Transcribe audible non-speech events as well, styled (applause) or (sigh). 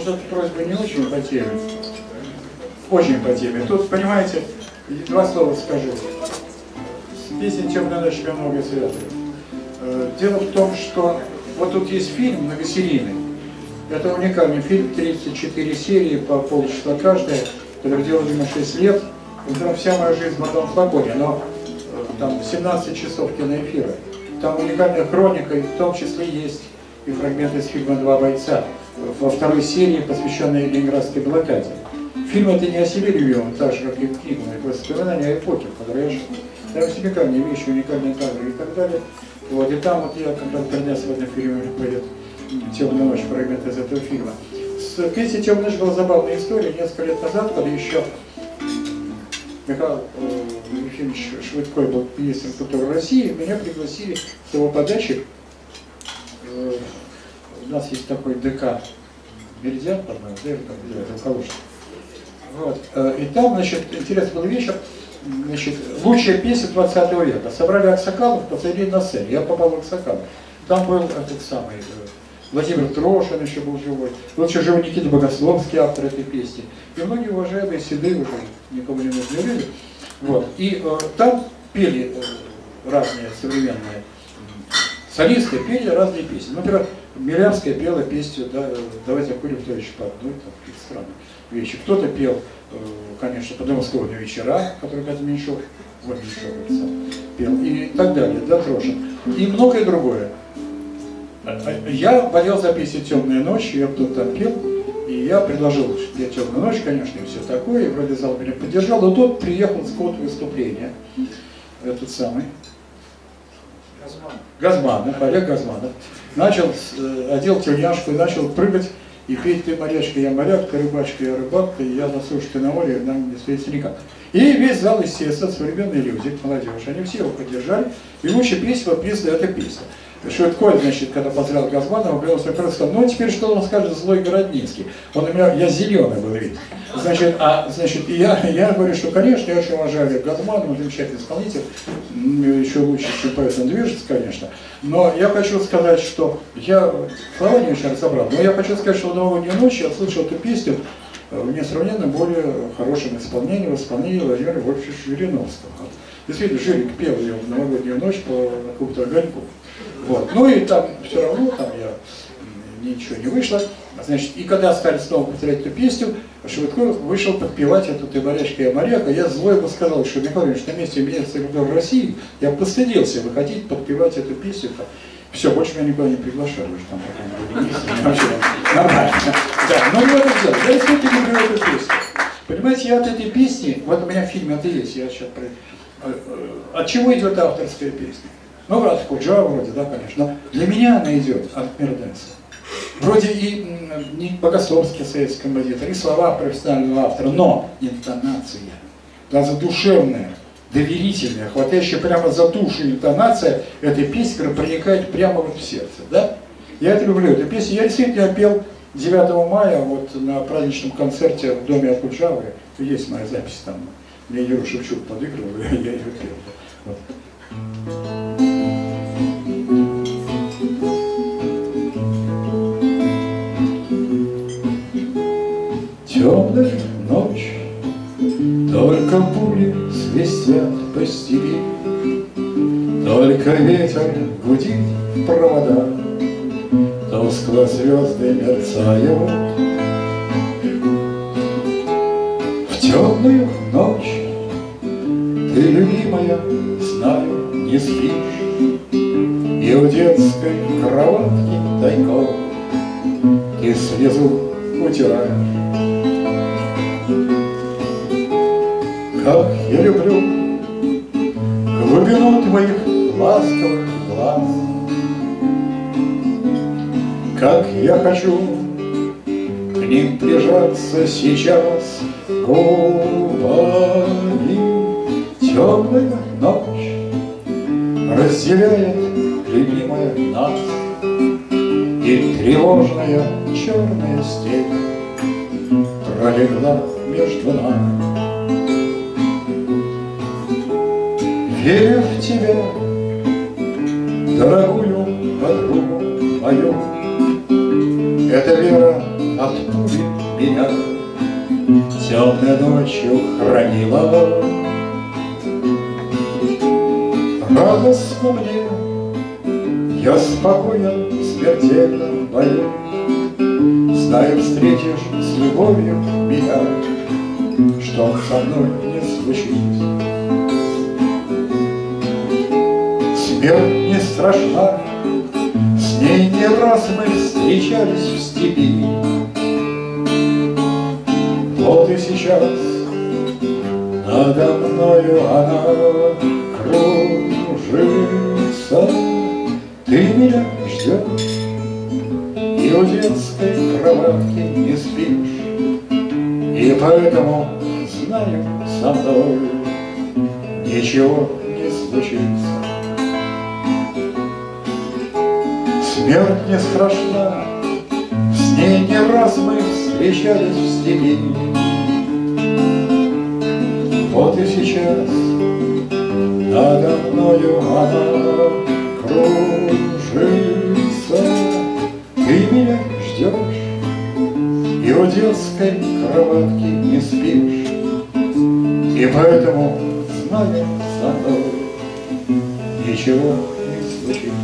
Может, эта просьба не очень по теме? Очень по теме. Тут, понимаете, два слова скажу. С песен «Темная ночь» я много связано. Э, дело в том, что вот тут есть фильм многосерийный. Это уникальный фильм, 34 серии по полчаса каждая, который делали на 6 лет. Это вся моя жизнь в одном флаконе, но э, там 17 часов киноэфира. Там уникальная хроника, и в том числе есть и фрагменты из фильма «Два бойца» во второй серии, посвященной Ленинградской блокаде. Фильм это не о себе любимом, так же, как и книга, это воспоминания о эпохе, жил. Там уникальные вещи, уникальные кадры и так далее. Вот, и там вот я, когда принес в этом фильме поет «Темная ночь», фрагмент из этого фильма. С песней «Темная ночь» была забавная история. Несколько лет назад, когда еще Михаил э, Ефимович Швыдкой был министром культуры России, меня пригласили с его подачи. У нас есть такой ДК Меридиан, по-моему, да, руководство. Вот. Э, и там, значит, интересный был вечер, значит, лучшая песня 20 века. Собрали Аксакалов, посадили на сцене. Я попал в Аксакалов. Там был этот самый э, Владимир Трошин еще был живой. Вот еще живой Никита Богословский, автор этой песни. И многие уважаемые седые уже, никому не нужны люди. Вот. И э, там пели э, разные современные солисты, пели разные песни. Например, Милявская пела песню да, «Давайте курим в товарищ парк». Ну, это какие-то странные вещи. Кто-то пел, э, конечно, подмосковные вечера, который Катя Меньшов, вот Меньшов пел, и так далее, да, Трошин. И многое другое. Я болел за песню «Темная ночь», я кто-то там пел, и я предложил для «Темную ночь», конечно, и все такое, и вроде зал меня поддержал, но тот приехал с код выступления, этот самый. Газманов, Олег Газманов, начал, э, одел тельняшку и начал прыгать и петь ты морячка, я моряк, ты рыбачка, я рыбак, ты я на суше, ты на море, нам не встретится никак. И весь зал, естественно, современные люди, молодежь, они все его поддержали, и лучшая песня, песня, это песня. Швидкой, значит, когда поздравил Газманова, говорил сказал, ну теперь что он скажет злой Городницкий? Он у меня, я зеленый был вид. Значит, а, значит, я, я говорю, что, конечно, я очень уважаю Газманова, замечательный исполнитель, еще лучше, чем поэт движется, конечно. Но я хочу сказать, что я слова не очень разобрал, но я хочу сказать, что в новогоднюю ночь я слышал эту песню в несравненно более хорошем исполнении, в исполнении Владимира Вольфовича Жириновского. Действительно, Жирик пел ее в новогоднюю ночь по какому-то огоньку. Вот. Ну и там все равно, там я ничего не вышло. Значит, и когда стали снова повторять эту песню, Шевытков вышел подпевать эту «Ты морячка, я моряк», а я злой ему сказал, что Михаил Ильич, на месте министра культуры России я постыдился выходить подпевать эту песню. Все, больше меня никуда не приглашали, уже там потом (laughs) вообще нормально. Да, ну вот это дело. Я действительно люблю эту песню. Понимаете, я от этой песни, вот у меня в фильме это есть, я сейчас про... Э, от чего идет авторская песня? Ну, от Куджава вроде, да, конечно. Но для меня она идет от Мерденса. Вроде и не богословский советский композитор, и слова профессионального автора, но интонация, даже душевная, доверительная, хватающая прямо за душу интонация этой песни, которая проникает прямо вот в сердце, да? Я это люблю, эту песню. Я действительно пел 9 мая вот на праздничном концерте в доме от Куджавы. Есть моя запись там. Мне Юра Шевчук подыгрывал, (laughs) я ее пел. Вот. темная ночь, Только пули свистят по степи, Только ветер гудит в провода, Тускло звезды мерцают. В темную ночь ты, любимая, знаю, не спишь, И в детской кроватке тайком Ты слезу утираешь. Как я люблю глубину твоих ласковых глаз, Как я хочу к ним прижаться сейчас губами. Темная ночь разделяет любимая нас, И тревожная черная степь пролегла между нами. веря в тебя, дорогую подругу мою. Эта вера от меня Темной ночью хранила Радостно мне, я спокоен в смертельном бою. Знаю, встретишь с любовью меня Что со мной не случилось. Смерть не страшна, с ней не раз мы встречались в степи. Вот и сейчас надо мною она кружится. Ты меня ждешь, и у детской кроватки не спишь, И поэтому знаю со мной ничего не случится. Смерть не страшна, с ней не раз мы встречались в степи. Вот и сейчас надо мною она кружится. Ты меня ждешь, и у детской кроватки не спишь, И поэтому знаю со мной ничего не случится.